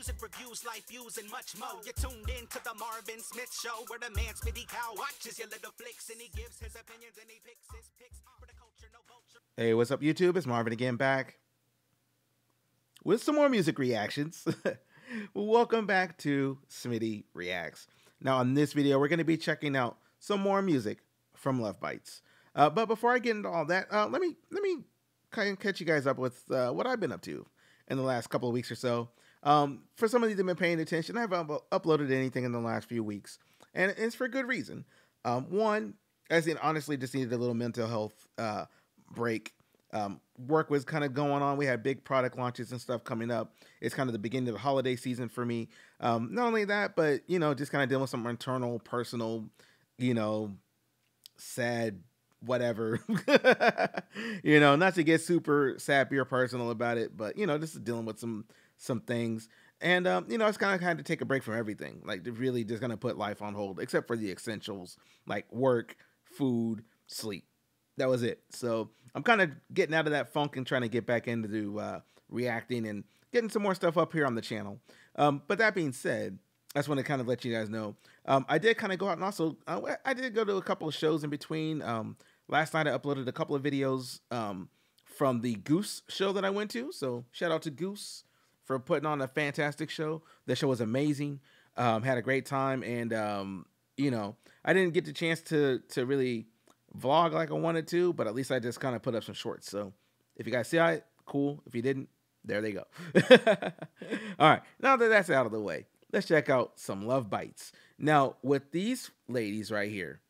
music reviews, life views, and much more. You're tuned in to the Marvin Smith Show, where the man Smitty Cow watches your little flicks and he gives his opinions and he picks his picks for the culture, no vulture. Hey, what's up, YouTube? It's Marvin again, back with some more music reactions. Welcome back to Smitty Reacts. Now, on this video, we're going to be checking out some more music from Love Bites. Uh, but before I get into all that, uh, let me let me kind of catch you guys up with uh, what I've been up to in the last couple of weeks or so. Um, for some of you that have been paying attention, I haven't uploaded anything in the last few weeks, and it's for good reason. Um, one, as in honestly, just needed a little mental health uh, break. Um, work was kind of going on. We had big product launches and stuff coming up. It's kind of the beginning of the holiday season for me. Um, not only that, but you know, just kind of dealing with some internal, personal, you know, sad whatever. you know, not to get super sappy or personal about it, but you know, just dealing with some some things. And um, you know, it's kind of kind of take a break from everything. Like really just gonna put life on hold, except for the essentials like work, food, sleep. That was it. So I'm kind of getting out of that funk and trying to get back into uh, reacting and getting some more stuff up here on the channel. Um, but that being said, I just want to kind of let you guys know. Um, I did kind of go out and also uh, I did go to a couple of shows in between. Um, last night I uploaded a couple of videos um, from the Goose show that I went to. So shout out to Goose for putting on a fantastic show. The show was amazing. Um, had a great time, and um, you know I didn't get the chance to to really vlog like I wanted to, but at least I just kind of put up some shorts. So if you guys see it, cool. If you didn't, there they go. All right, now that that's out of the way, let's check out some love bites. Now, with these ladies right here,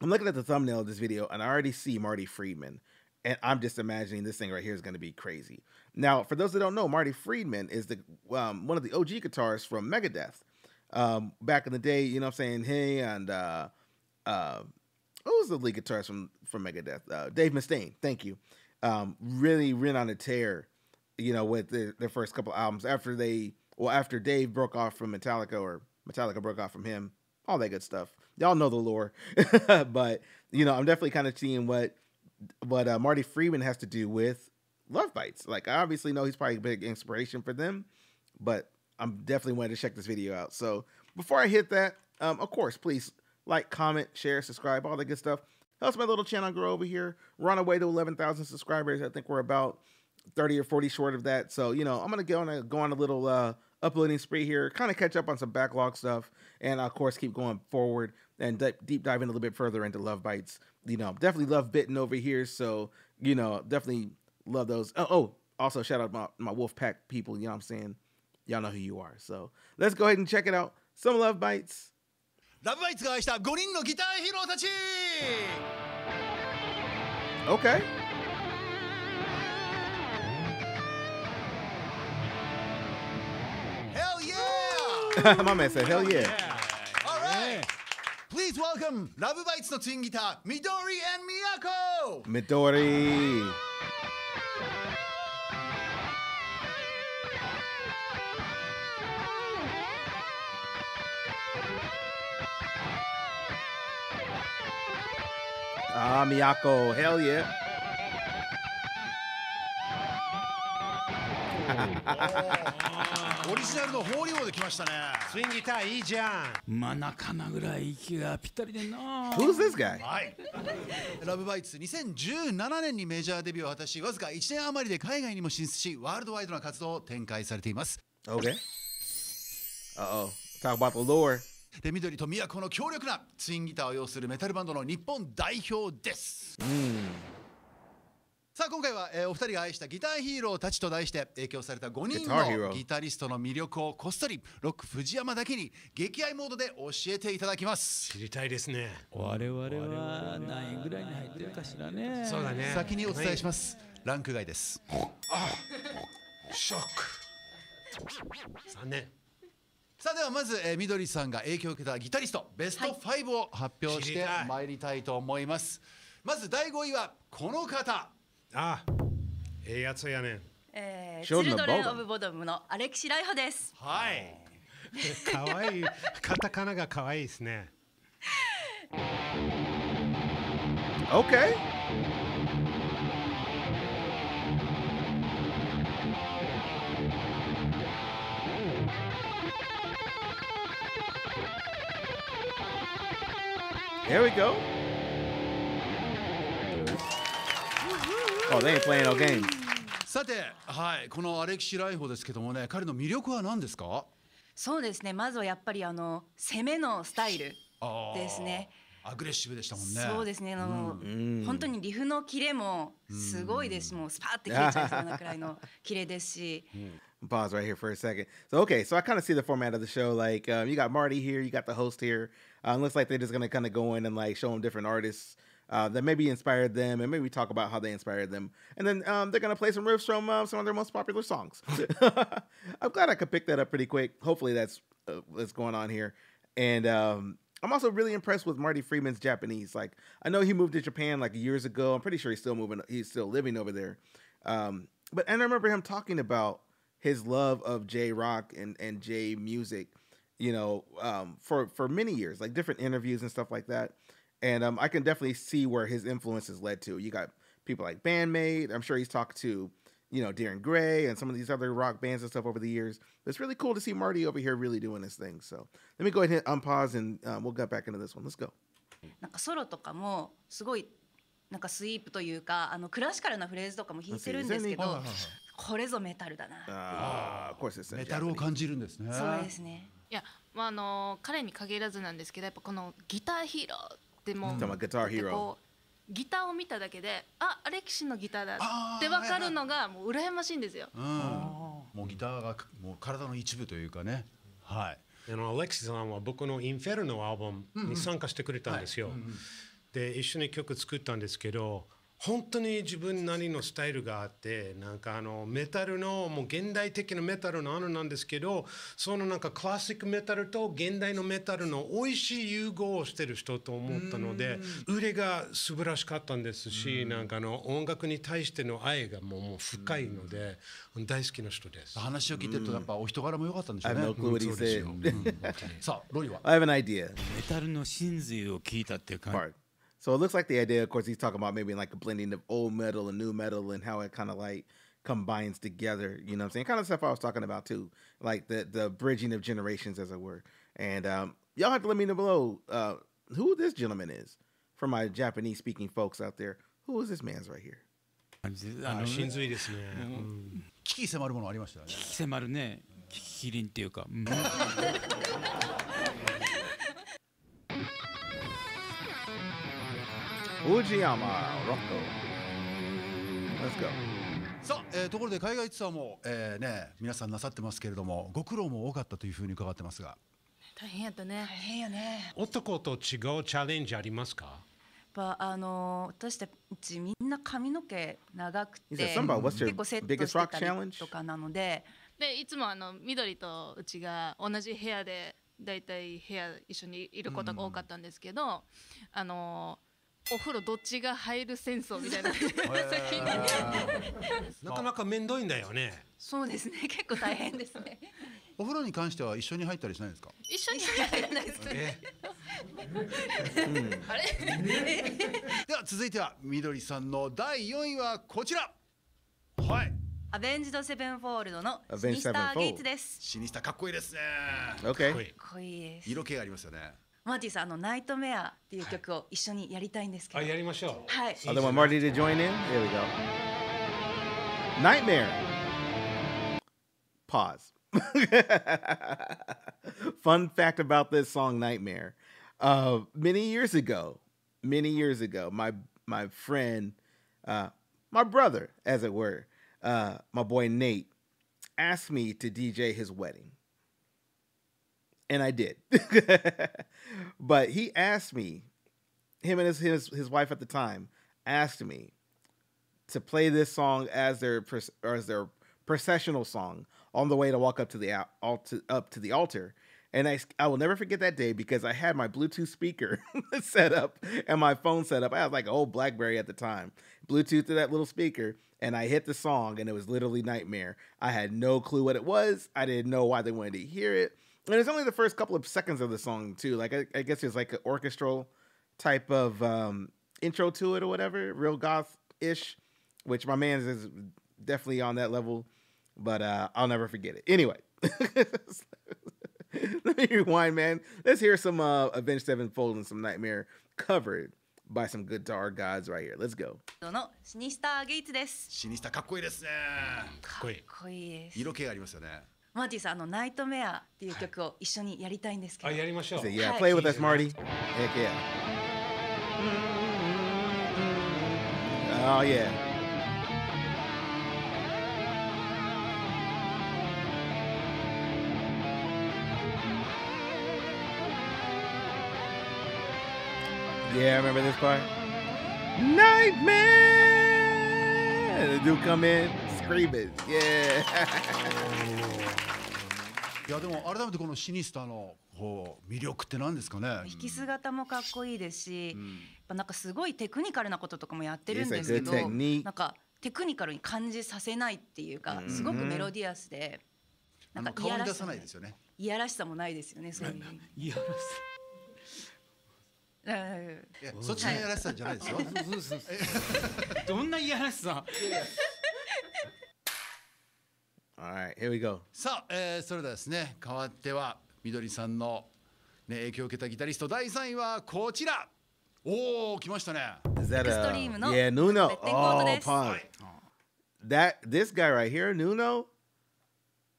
I'm looking at the thumbnail of this video and I already see Marty Friedman. And I'm just imagining this thing right here is going to be crazy. Now, for those that don't know, Marty Friedman is the um, one of the OG guitarists from Megadeth. Um, back in the day, you know what I'm saying? Hey, and uh, uh, what was the lead guitarist from, from Megadeth? Uh, Dave Mustaine. Thank you. Um, really ran on a tear, you know, with their, their first couple albums after they, well, after Dave broke off from Metallica or Metallica broke off from him, all that good stuff. Y'all know the lore, but you know, I'm definitely kind of seeing what what uh, Marty Friedman has to do with Love Bites. Like, I obviously know he's probably a big inspiration for them, but I'm definitely wanting to check this video out. So before I hit that, um, of course, please like, comment, share, subscribe, all that good stuff. Helps my little channel grow over here. We're on our way to 11,000 subscribers. I think we're about 30 or 40 short of that. So, you know, I'm going to go on a, go on a little uh, uploading spree here, kind of catch up on some backlog stuff, and of course, keep going forward and deep diving a little bit further into Love Bites. You know, definitely love Bitten over here. So, you know, definitely love those. Oh, oh also shout out my, my Wolf Pack people. You know what I'm saying? Y'all know who you are. So let's go ahead and check it out. Some Love Bites. ラブバイツが愛した5人のギターヒーローたち Okay. Hell yeah! My man said, hell yeah. Alright! Please welcome ラブバイツのツインギター、ミドリ and ミヤコ Midori. Ah, Miyako. Hell yeah. オリジナルのホーリーオーで来ましたねスインギターいいじゃんまあ仲間ぐらい息がぴったりでんな Who's this guy? はいラブバイツ2017年にメジャーデビューを果たしわずか1年余りで海外にも進出しワールドワイドな活動を展開されています Okay. Uh oh. Talk about the lore. で緑と宮子の強力なツインギターを擁するメタルバンドの日本代表です、さあ今回は、えーお二人が愛したギターヒーローたちと題して影響された5人のギタリストの魅力をこっそりロック藤山だけに激愛モードで教えていただきます。知りたいですね。我々は何位ぐらいに入ってるかしらね。そうだね。先にお伝えします。ランク外です。ショック。残念さあではまず、えー、みどりさんが影響を受けたギタリストベスト5を発表してまいりたいと思います。まず第5位はこの方。あええやつやねん。えー、チルドレン・オブ・ボドムのアレキシ・ライホです。はい。かわいい。カタカナがかわいいですね。Okay. There we go. Oh, they ain't playing no games. さて、はい、このアレキシ・ライホですけどもね彼の魅力は何ですかそうですねまずはやっぱりあの攻めのスタイルですねアグレッシブでしたもんねそうですねあの、うん本当にリフのキレもすごいですしもうスパーって切れちゃいそうなくらいのキレですし Pause right here for a second. So, okay, so I kind of see the format of the show. Like, um, you got Marty here, you got the host here. Uh, looks like they're just gonna kind of go in and like show them different artists uh, that maybe inspired them, and maybe talk about how they inspired them. And then um, they're gonna play some riffs from uh, some of their most popular songs. I'm glad I could pick that up pretty quick. Hopefully, that's uh, what's going on here. And um, I'm also really impressed with Marty Friedman's Japanese. Like, I know he moved to Japan like years ago. I'm pretty sure he's still moving. He's still living over there. Um, but and I remember him talking about his love of J rock and and J music, you know, um, for for many years, like different interviews and stuff like that. And um, I can definitely see where his influence has led to. You got people like BAND-MAID. I'm sure he's talked to, you know, Dir En Grey and some of these other rock bands and stuff over the years. But it's really cool to see Marty over here really doing his thing. So let me go ahead and unpause and um, we'll get back into this one. Let's go. なんかソロとかもすごいなんかスイープというかあのクラシカルなフレーズとかも弾いてるんですけどこれぞメタルだなあメタルを感じるんですねそうですねいや、まあ、あの彼に限らずなんですけどやっぱこのギターヒーローってもう、Talking about Guitar で Hero. こうギターを見ただけであアレキシのギターだって分かるのがもう羨ましいんですよ。うん、もうギターがもう体の一部というかね。はい。あのアレクシさんは僕のインフェルノアルバムに参加してくれたんですよ。で一緒に曲作ったんですけど本当に自分なりのスタイルがあってなんかあのメタルのもう現代的なメタルのあのなんですけどそのなんかクラシックメタルと現代のメタルの美味しい融合をしてる人と思ったので腕が素晴らしかったんですしなんかあの音楽に対しての愛がもうもう深いので大好きな人です。話を聞いてるとやっぱお人柄も良かったんでしょうね. さあロリは？I have an idea. メタルの真髄を聞いたっていう感じ. So it looks like the idea, of course, he's talking about maybe like a blending of old metal and new metal and how it kind of like combines together. You know what I'm saying? Kind of stuff I was talking about too, like the the bridging of generations, as it were. And um, y'all have to let me know below uh, who this gentleman is for my Japanese speaking folks out there. Who is this man's right here? あのあ真髄ですね。うん危機迫るものありましたよね引き迫るねキリンっていうか、うん Ujiyama Rocco. Let's go. さあ、えーところで海外ツアーも、えーね皆さんなさってますけれどもご苦労も多かったというふうに伺ってますが大変やったね大変よね男と違うチャレンジありますか？やっぱあの私たちみんな髪の毛長くて結構セット biggest して rock たり challenge? とかなのででいつもあの緑とうちが同じ部屋でだいたい部屋一緒にいることが多かったんですけど、あのお風呂どっちが入る戦争みたいな。先になかなか面倒いんだよね。そうですね。結構大変ですね。お風呂に関しては一緒に入ったりしないんですか？一緒に入らないですえ？あれ？では続いてはみどりさんの第4位はこちら。はい。アベンジドセブンフォールドの Avenged ミスターゲイツです。シニスタかっこいいですね。Okay. かっこいい。色気がありますよね マーティさんあのナイトメアっていう曲を一緒にやりたいんですけあどやりましょう。はい Oh, they want Marty to join in? There we go. Nightmare. Pause. Fun fact about this song, Nightmare. Uh, many years ago, many years ago, my my friend, uh, my brother, as it were, uh, my boy Nate, asked me to DJ his wedding. And I did. but he asked me him and his, his his wife at the time asked me to play this song as their as their processional song on the way to walk up to the altar up to the altar. And I, I will never forget that day because I had my Bluetooth speaker set up and my phone set up. I had like an old BlackBerry at the time, Bluetooth to that little speaker, and I hit the song and it was literally Nightmare. I had no clue what it was. I didn't know why they wanted to hear it And it's only the first couple of seconds of the song too. Like I, I guess it's like an orchestral type of um, intro to it or whatever, real goth ish, which my man is definitely on that level, but uh, I'll never forget it. Anyway, let me rewind, man. Let's hear some uh, Avenged Sevenfold and some Nightmare covered by some guitar gods right here. Let's go. のシニスター・ゲイツですシニスタかっこいいですねかっこいい。かっこいいです色気がありますよね マーティさんあのナイトメアっていう曲を一緒にやりたいんですけあ、ど、やりましょう yeah, play with us, Marty. Heck yeah. Oh, yeah. Yeah, remember this part. Nightmare! The dude come in screaming. Yeah. いやでも改めてこのシニスタのこう魅力って何ですかね？引き姿もかっこいいですし、やっぱなんかすごいテクニカルなこととかもやってるんですけど.なんかテクニカルに感じさせないっていうかすごくメロディアスであなんかの顔に出いやらしさないですよね。いやらしさもないですよねそういういやうんいやそっちのやらしさじゃないですよ。どんないやらしさ？All right, here we go. さあ、えー、それではですね代わってはみどりさんの、ね、影響を受けたギタリスト第3位はこちらおお来ましたね Is that a Extreme, no? yeah Nuno? Betting Oh, contest. punk. That this guy right here, Nuno.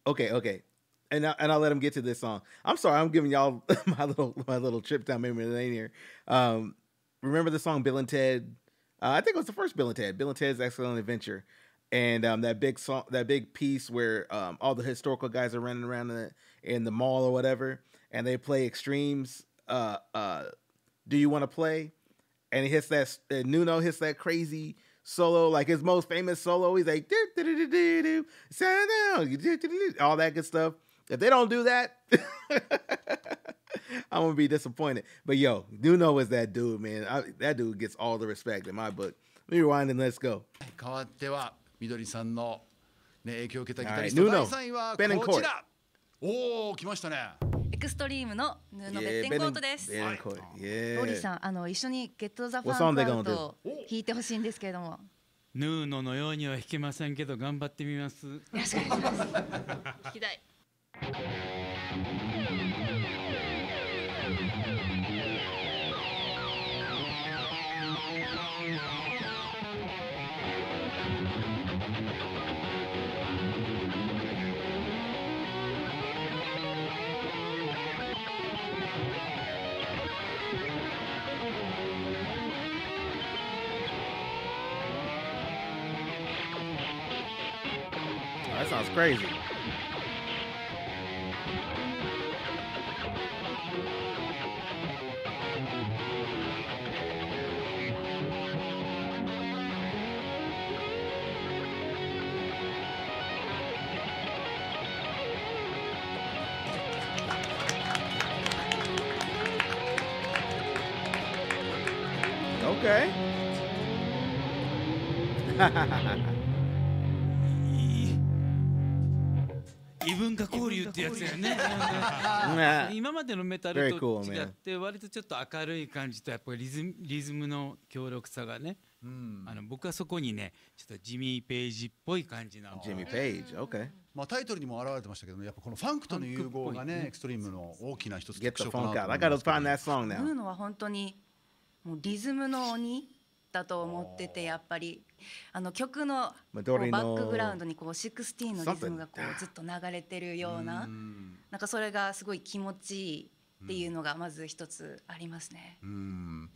Okay, okay, and I, and I'll let him get to this song. I'm sorry, I'm giving y'all my little my little trip down memory lane here. Um, remember the song Bill and Ted? Uh, I think it was the first Bill and Ted, Bill and Ted's Excellent Adventure, and um, that big song, that big piece where um, all the historical guys are running around in the, in the mall or whatever, and they play extremes. Uh, uh, do you want to play? and he hits that uh, Nuno hits that crazy solo, like his most famous solo. He's like "Do, do, do, do, do, do, sound down, do, do, do, do," all that good stuff. If they don't do that, I'm gonna be disappointed. But yo, Nuno is that dude, man. I, that dude gets all the respect in my book. Let me rewind and let's go. 代わっては みどりさんの、ね、影響を受けたギタリスト Nuno 第3位はこちら。おお来ましたね。エクストリームのヌーノ・ベッテンコートです。Court. Yeah. ローリーさんあの一緒にゲットザファンクア gonna ウトを弾いてほしいんですけれども、よヌーノのようには弾けませんけど頑張ってみます。ろしくお願いします。左 Oh, that sounds crazy. Okay. 交流ってやつやね.今までのメタルと違って割とちょっと明るい感じとやっぱりリズムリズムの強力さがね、あの僕はそこにねちょっとジミー・ペイジっぽい感じなの Jimmy Page. Okay. まあタイトルにも表れてましたけどねやっぱこのファンクとの融合がねねエクストリームの大きな一つ Get 特 the 徴かな funk と out. 思 I い gotta ますけど find that song ヌ now. ーノは本当にもうリズムの鬼だと思っててやっぱり。あの曲のバックグラウンドにこう16のリズムがこうずっと流れてるようななんかそれがすごい気持ちいいっていうのがまず一つありますね。うん。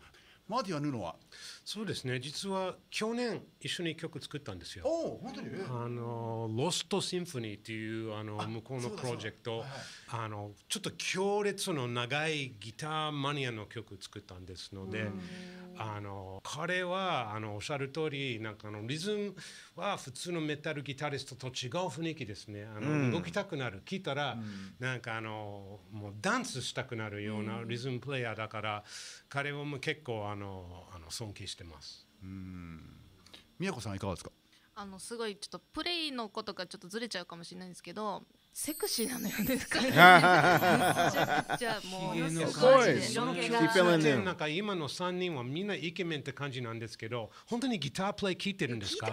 マーティはヌーノは？そうですね。実は去年一緒に曲作ったんですよ。おお本当に？あのロストシンフォニーっていうあの向こうのプロジェクト、あのちょっと強烈の長いギターマニアの曲作ったんですので、あの彼はあのおっしゃる通りなんかあのリズムは普通のメタルギタリストと違う雰囲気ですね。あの、動きたくなる。聞いたら、なんかあのもうダンスしたくなるようなリズムプレイヤーだから、彼はもう結構あのあの尊敬してます。宮子さんいかがですか？あのすごいちょっとプレイのことがちょっとずれちゃうかもしれないんですけどセクシーなのよね。彼 めちゃくちゃもう。すごい.なんか今の3人はみんなイケメンって感じなんですけど本当にギタープレイ聞いてるんですか？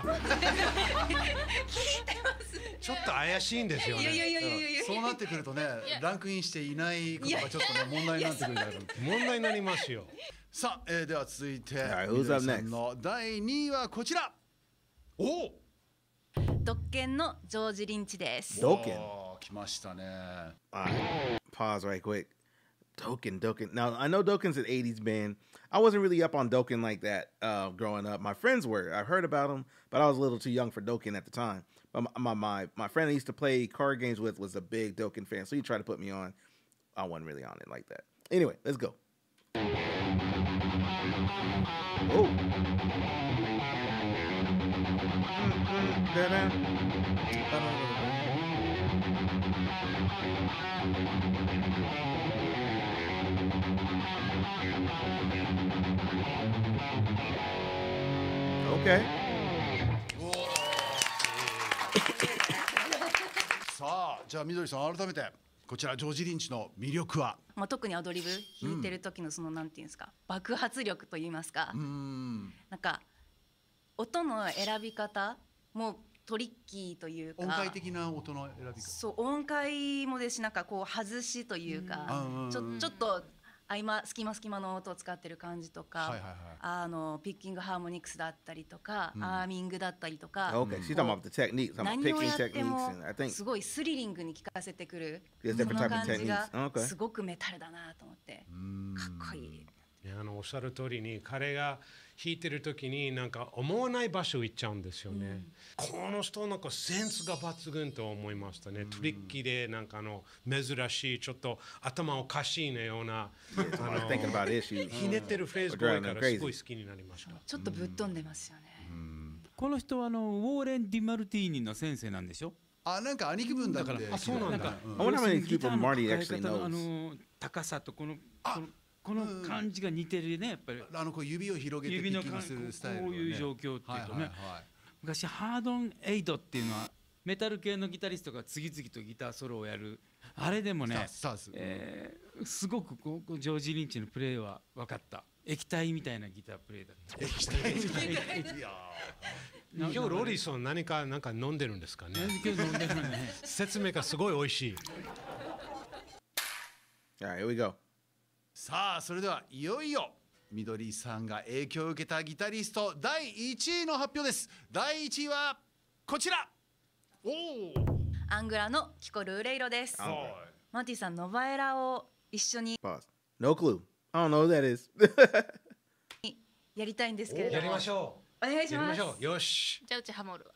ちょっと怪しいんですよね。いやいやいやいやそうなってくるとねランクインしていないことがちょっとね問題になってくるんじゃないかな問題になりますよ。さあ、えー、では続いて、りさんの第2位はこちら。お！お特権のジョージ・リンチです。Dokken. お pause right quick Dokken, Dokken. Now I know Dokken's an '80s band. I wasn't really up on Dokken like that uh, growing up. My friends were. I heard about them, but I was a little too young for Dokken at the time. But my my my friend I used to play card games with was a big Dokken fan, so he tried to put me on. I wasn't really on it like that. Anyway, let's go. Oh. Mm, mm, Okay. さあじゃあみどりさん改めてこちらジョージ・リンチの魅力は？まあ、特にアドリブ弾いてる時のそのなんていうん。ですか、爆発力と言いますか、ん。なんか音の選び方もトリッキーというか音階的な音の選び方そう音階もですしなんかこう外しというか、うんちょちょっと合間隙間隙間の音を使ってる感じとか、はいはいはいあのピッキングハーモニクスだったりとか、アーミングだったりとか、Okay. She's talking about the techniques. I'm 何をやってもすごいスリリングに聞かせてくるその感じが.すごくメタルだなと思ってかっこいい。あのおっしゃる通りに彼が弾いてる時になんか思わない場所行っちゃうんですよね、この人なんかセンスが抜群と思いましたね、トリッキーでなんかあの珍しいちょっと頭おかしいなような あ issues. ひねってるフレーズが多いからすごい好きになりました、ちょっとぶっ飛んでますよね。この人はあのウォーレン・ディマルティーニの先生なんでしょ？あなんか兄貴分だって。あそうなんだ。か I wonder how many ギターの方.あの高さとこのこのこの感じが似てるねやっぱり。あのこう指を広げてピ指の感ッキングするスタイルがね。こういう状況っていうとね、はいはいはい。昔ハードン・エイドっていうのはメタル系のギタリストが次々とギターソロをやる。あれでもねスタースタースえーすごくこうジョージ・リンチのプレーは分かった。液体みたいなギタープレーだった。液体いや今日ローリーさん何かなんか飲んでるんですかね。今日飲んでるね。説明がすごい美味しい。All right, here we go. さあそれではいよいよみどりさんが影響を受けたギタリスト第1位の発表です第1位はこちらおおアングラのキコルーレイロです。はいマーティさんノバエラを一緒に. No clue. I don't know who that is. やりたいんですけれども。やりましょお願いうします。やりましょうよしじゃあうちハモる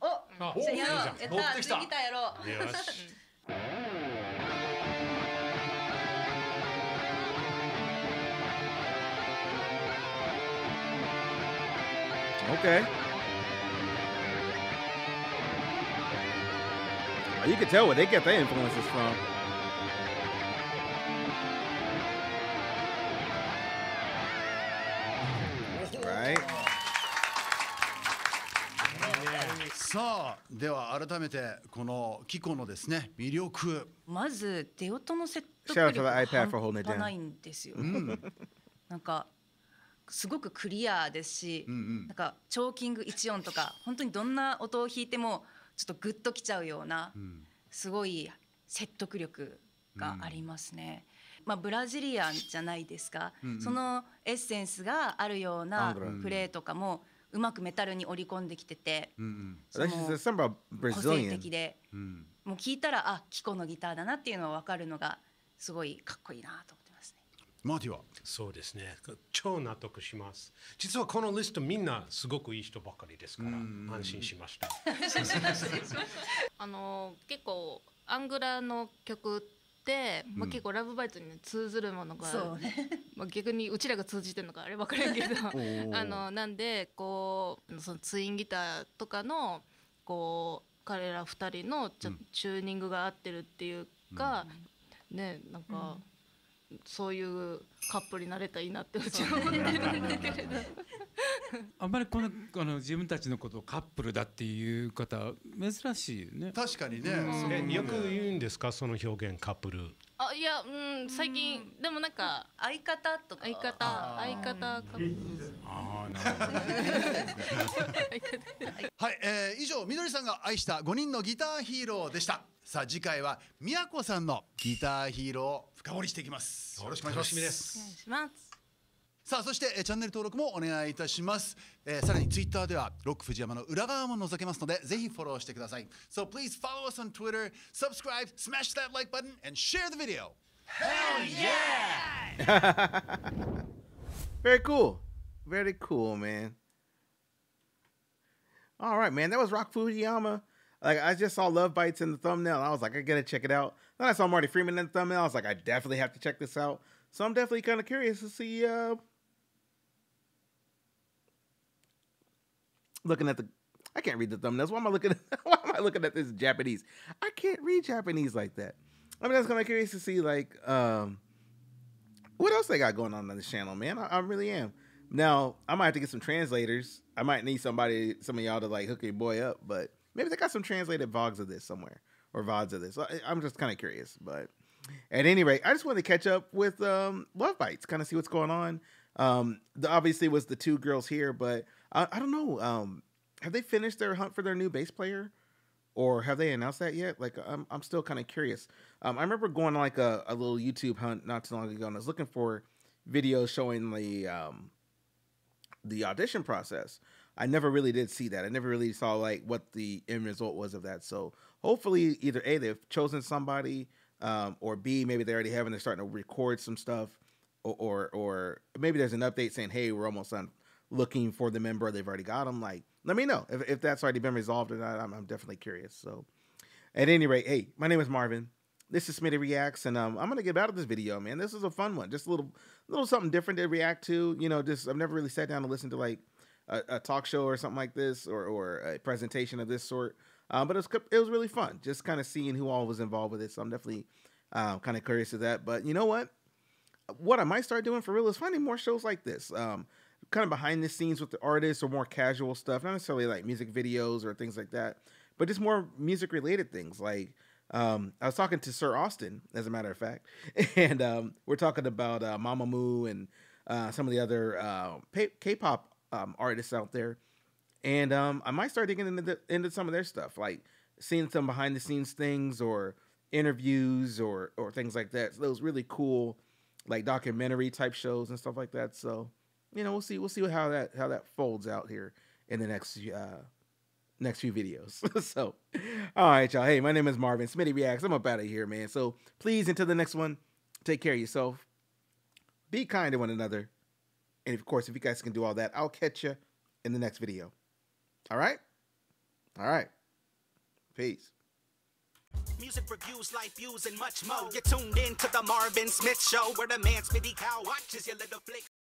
わお、あじゃあやろう。やった。次ギターやろう。よし okay. Oh, you can tell where they get their influences from. Right? さあでは改めてこのキコのですね魅力まず出音の説得力が半端.ないんですよ。なんかすごくクリアですし、なんかチョーキング一音とか本当にどんな音を弾いてもちょっとグッときちゃうような、すごい説得力がありますね。まあブラジリアンじゃないですか、そのエッセンスがあるようなプレーとかもうまくメタルに織り込んできてて、そ That の she said something about 個性.的で、もう聞いたらあキコのギターだなっていうのが分かるのがすごいかっこいいなと。マーティはそうですね。超納得します。実はこのリストみんなすごくいい人ばかりですから安心しました。あの結構アングラの曲って、まあ、結構ラブバイトにね通ずるものが、そうね。まあ、逆にうちらが通じてるのかあれ分からんけど。あのなんでこうそのツインギターとかのこう彼ら二人のちょチューニングが合ってるっていうか、ねなんか、そういうカップルになれたらいいなってうちは思ってるんだけれど。あんまりこのあの自分たちのことをカップルだっていう方珍しいよね。確かにね、えよく言うんですか？その表現カップル。あいやうん最近でもなんか相方とか。相方相方カップルああなるほど。はい、えー以上みどりさんが愛した5人のギターヒーローでした。さあ次回はみやこさんのギターヒーローを深掘りしていきます。よろしくお願いします。楽しみです。お願いしますさあそしてチャンネル登録もお願いいたします、えー、さらに So please follow us on Twitter subscribe smash that like button and share the video Hell yeah Very cool Very cool man All right man that was Rock Fujiyama like I just saw Love Bites in the thumbnail. I was like, I gotta check it out. Then I saw Marty Friedman in the thumbnail. I was like, I definitely have to check this out. So I'm definitely kind of curious to see uh, Looking at the, I can't read the thumbnails. Why am I looking? At, why am I looking at this Japanese? I can't read Japanese like that. I'm just kind of curious to see like um what else they got going on on this channel, man. I, I really am. Now I might have to get some translators. I might need somebody, some of y'all to like hook your boy up, but maybe they got some translated vogs of this somewhere or vods of this. I, I'm just kind of curious, but at any rate, I just wanted to catch up with um, Love Bites, kind of see what's going on. Um, the, obviously was the two girls here, but I, I don't know. Um, have they finished their hunt for their new bass player? or have they announced that yet? Like, I'm, I'm still kind of curious. Um, I remember going on like a, a little YouTube hunt not too long ago, and I was looking for videos showing the um, the audition process. I never really did see that. I never really saw like what the end result was of that. So hopefully, either a they've chosen somebody, um, or b maybe they already have and they're starting to record some stuff, or, or or maybe there's an update saying, hey, we're almost done looking for the member. They've already got them. Like, let me know if, if that's already been resolved or not. I'm, I'm definitely curious. So, at any rate, hey, my name is Marvin. This is Smitty Reacts, and um, I'm gonna get out of this video, man. This is a fun one, just a little, little something different to react to. You know, just I've never really sat down and listened to like a, a talk show or something like this, or or a presentation of this sort. Um, but it was it was really fun, just kind of seeing who all was involved with it. So I'm definitely um, kind of curious of that. But you know what? What I might start doing for real is finding more shows like this. Um, kind of behind the scenes with the artists or more casual stuff, not necessarily like music videos or things like that, but just more music related things. Like um, I was talking to Sir Austin, as a matter of fact, and um, we're talking about uh, Mamamoo and uh, some of the other uh, K-pop um, artists out there, and um, I might start digging into the, into some of their stuff, like seeing some behind the scenes things or interviews or or things like that. So those really cool like documentary type shows and stuff like that. So you know, we'll see. We'll see how that how that folds out here in the next uh next few videos. so, all right, y'all. Hey, my name is Marvin Smitty Reacts. I'm up out of here, man. So please, until the next one, take care of yourself. Be kind to one another, and of course, if you guys can do all that, I'll catch you in the next video. All right. All right. Peace. Music reviews, life views, and much more. You're tuned in to the Marvin Smith Show, where the man Smitty Cow watches your little flicks.